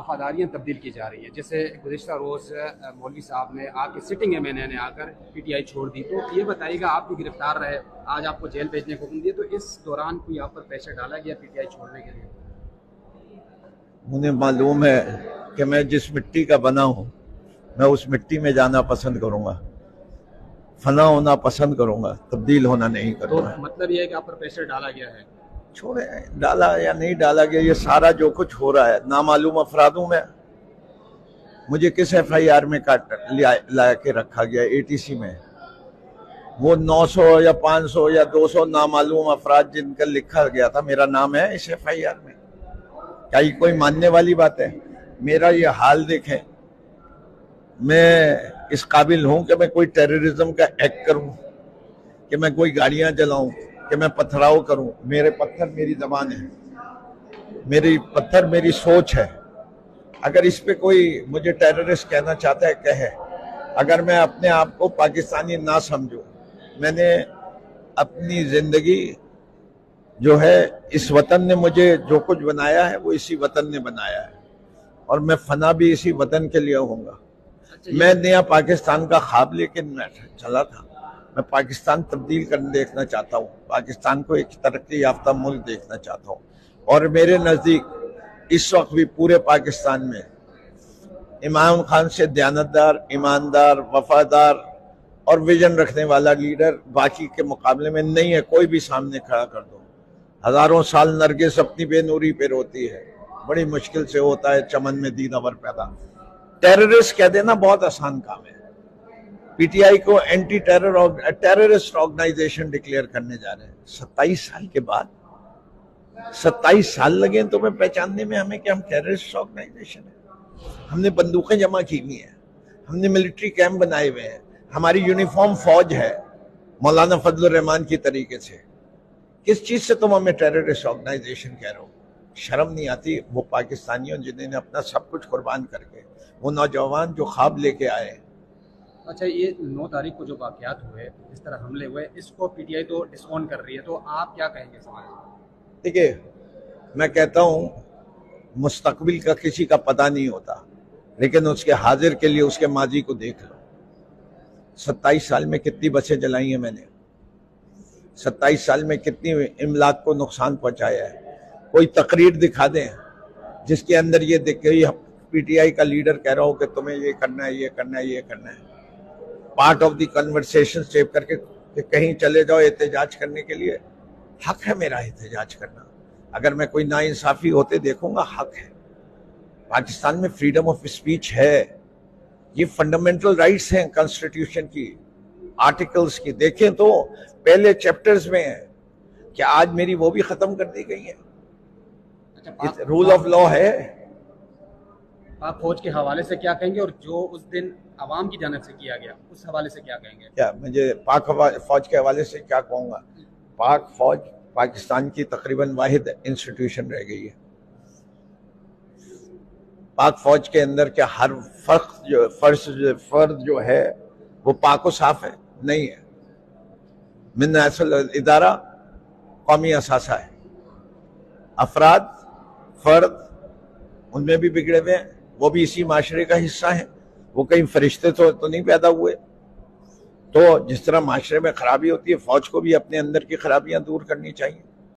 वफादारियाँ तब्दील की जा रही है। जैसे गुजशत रोज़ मौलवी साहब ने आपकी सिटिंग एम एन ए ने आकर पी टी आई छोड़ दी। तो ये बताइएगा आप भी गिरफ़्तार रहे आज आपको जेल भेजने को हुक्म दिया तो इस दौरान कोई आप पर प्रेशर डाला गया पी टी आई छोड़ने के लिए? मुझे मालूम है कि मैं जिस मिट्टी का बना हूँ मैं उस मिट्टी में जाना पसंद करूँगा। फना होना पसंद करूँगा तब्दील होना नहीं करूँगा। तो मतलब ये है कि आप पर प्रेशर डाला गया है। छोड़े, डाला या नहीं डाला गया, ये सारा जो कुछ हो रहा है, नामालूम अफरादों में, मुझे किस एफ़ आई आर में काट ला के रखा गया ए टी सी में? वो 900 या 500 या 200 नामालूम अफराद जिनका लिखा गया था, मेरा नाम है इस एफ़ आई आर में। क्या ये कोई मानने वाली बात है? मेरा ये हाल देखें। मैं इस काबिल हूँ कि मैं कोई टेररिज्म का एक्ट करूँ, कि मैं कोई गाड़ियाँ चलाऊं कि मैं पथराव करूँ। मेरे पत्थर मेरी जबान है। मेरी पत्थर मेरी सोच है। अगर इस पे कोई मुझे टेररिस्ट कहना चाहता है कहे। अगर मैं अपने आप को पाकिस्तानी ना समझूं। मैंने अपनी ज़िंदगी जो है इस वतन ने मुझे जो कुछ बनाया है वो इसी वतन ने बनाया है। और मैं फना भी इसी वतन के लिए होऊँगा। अच्छा, मैं नया पाकिस्तान का ख्वाब लेके चला था। मैं पाकिस्तान तब्दील कर देखना चाहता हूँ। पाकिस्तान को एक तरक्की याफ्ता मुल्क देखना चाहता हूँ। और मेरे नज़दीक इस वक्त भी पूरे पाकिस्तान में इमाम खान से दयानतदार, ईमानदार, वफादार और विजन रखने वाला लीडर बाकी के मुकाबले में नहीं है। कोई भी सामने खड़ा कर दो। हज़ारों साल नरगिस अपनी बेनूरी पे रोती है। बड़ी मुश्किल से होता है चमन में दीदावर पैदा। टेररिस्ट कह देना बहुत आसान काम है। पीटीआई को anti terror terrorist organisation declare करने जा रहे हैं। सत्ताईस साल के बाद, सत्ताईस साल लगे तो मैं पहचानने में हमें कि हम टेररिस्ट ऑर्गेनाइजेशन है। हमने बंदूकें जमा की हुई हैं, हमने मिलिट्री कैंप बनाए हुए हैं, हमारी यूनिफॉर्म फौज है, मौलाना फजल रहमान की तरीके से। किस चीज़ से तुम हमें टेररिस्ट ऑर्गेनाइजेशन कह रहे हो? शर्म नहीं आती वो पाकिस्तानियों जिन्होंने अपना सब कुछ कुर्बान करके, वो नौजवान जो ख्वाब लेके आए अच्छा ये नौ तारीख को जो वाकयात हुए, इस तरह हमले हुए, इसको पीटीआई तो डिस्काउंट कर रही है तो आप क्या कहेंगे समाज? देखिए, मैं कहता हूँ, मुस्तकबिल का किसी का पता नहीं होता, लेकिन उसके हाजिर के लिए उसके माजी को देख लो। सत्ताईस साल में कितनी बसें जलाई हैं मैंने। सत्ताईस साल में कितनी इमलाक को नुकसान पहुँचाया है। कोई तकरीर दिखा दें, जिसके अंदर ये दिख पीटीआई का लीडर कह रहा हो कि तुम्हें ये करना है, ये करना है, ये करना है। Part of the conversation save करके कि कहीं चले जाओ एहतजाज करने के लिए हक है मेरा एहतजाज करना। अगर मैं कोई नाइंसाफी होते देखूँगा हक है। पाकिस्तान में फ्रीडम ऑफ़ स्पीच है। ये फंडामेंटल राइट्स हैं कॉन्स्टिट्यूशन की आर्टिकल्स की। देखें तो पहले चैप्टर्स में है कि आज मेरी वो भी खत्म कर दी गई है। अच्छा रूल ऑफ़ लॉ है। पाक फौज के हवाले से क्या कहेंगे और जो उस दिन आवाम की जानब से किया गया, उस हवाले से क्या कहेंगे? क्या मुझे पाक फौज के हवाले से क्या कहूँगा? पाक फौज पाकिस्तान की तकरीबन वाहिद इंस्टीट्यूशन रह गई है। पाक फौज के अंदर क्या हर फ़र्क जो फ़र्ज़ फर्द जो है, वो पाक साफ़ है? नहीं है। मिन असल इदारा, कौमी असासा है। अफराद, फर्द, उनमें भी बिगड़े हुए हैं। वो भी इसी माशरे का हिस्सा है। वो कहीं फरिश्ते तो, तो नहीं पैदा हुए। तो जिस तरह माशरे में खराबी होती है फौज को भी अपने अंदर की खराबियाँ दूर करनी चाहिए।